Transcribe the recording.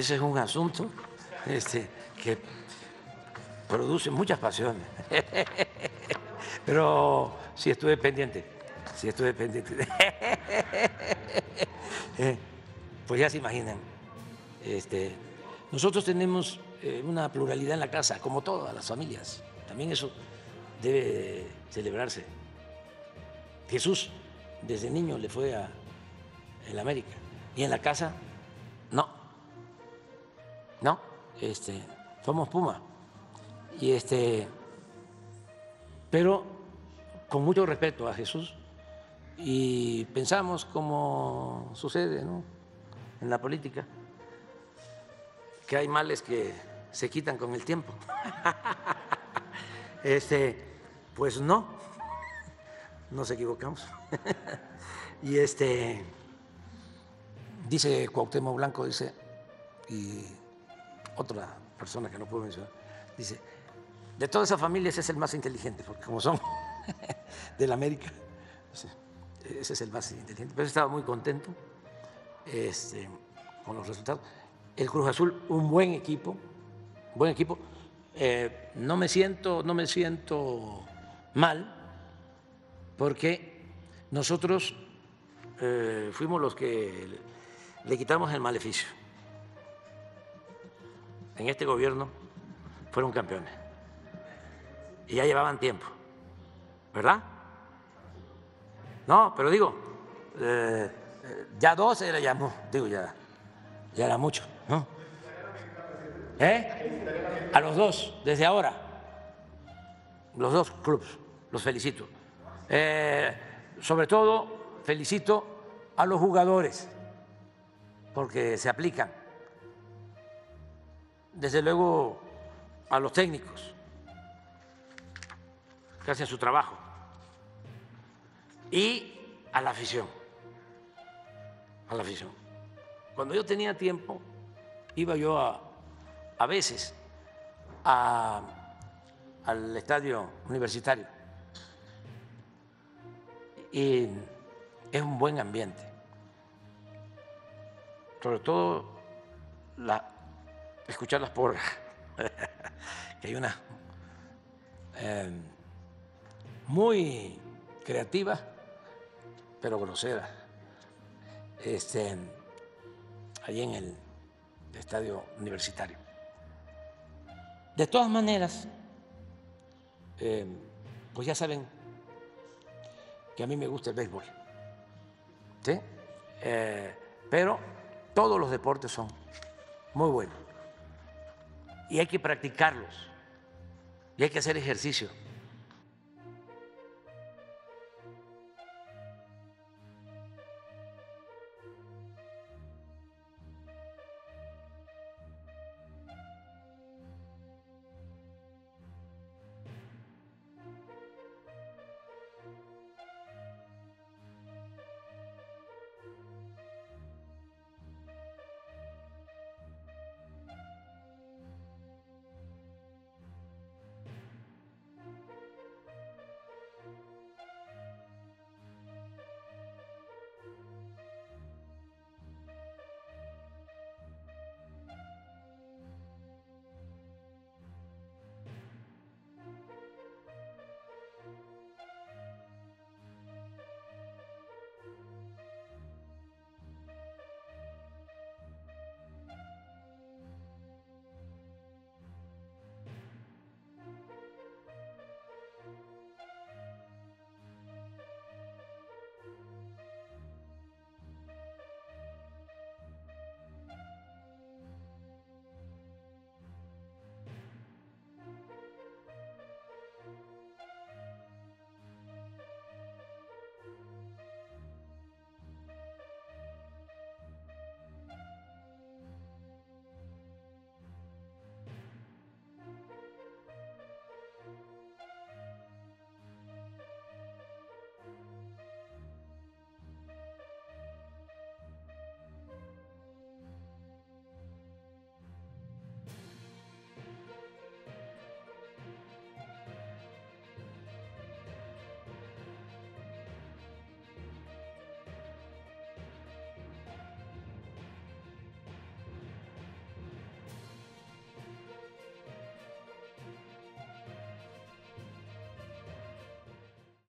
ese es un asunto este, que produce muchas pasiones. Pero sí estuve pendiente, sí estuve pendiente. Eh, Pues ya se imaginan. Este, nosotros tenemos eh, una pluralidad en la casa, como todas las familias. También eso debe celebrarse. Jesús desde niño le fue a el América y en la casa no, no, este, somos Puma y este, pero con mucho respeto a Jesús y pensamos como sucede ¿no? en la política que hay males que se quitan con el tiempo. Este, pues no, nos equivocamos. y este dice Cuauhtémoc Blanco, dice, y otra persona que no puedo mencionar, dice, de todas esas familias es el más inteligente, porque como son de la América, ese es el más inteligente. Pero estaba muy contento este, con los resultados. El Cruz Azul, un buen equipo, buen equipo. Eh, no me siento, no me siento mal porque nosotros eh, fuimos los que le quitamos el maleficio. En este gobierno fueron campeones y ya llevaban tiempo, ¿verdad? No, pero digo, eh, ya 12 era ya, mu- digo ya, ya era mucho, ¿no? ¿Eh? A los dos, desde ahora, los dos clubes, los felicito. Eh, sobre todo, felicito a los jugadores, porque se aplican. Desde luego, a los técnicos, que hacen su trabajo, y a la afición, a la afición. Cuando yo tenía tiempo, iba yo a, a veces al estadio universitario y es un buen ambiente. Sobre todo la, escuchar las porras, que hay una eh, muy creativa, pero grosera, este, allí en el estadio universitario. De todas maneras, eh, pues ya saben que a mí me gusta el béisbol, ¿sí? Eh, pero todos los deportes son muy buenos y hay que practicarlos y hay que hacer ejercicio.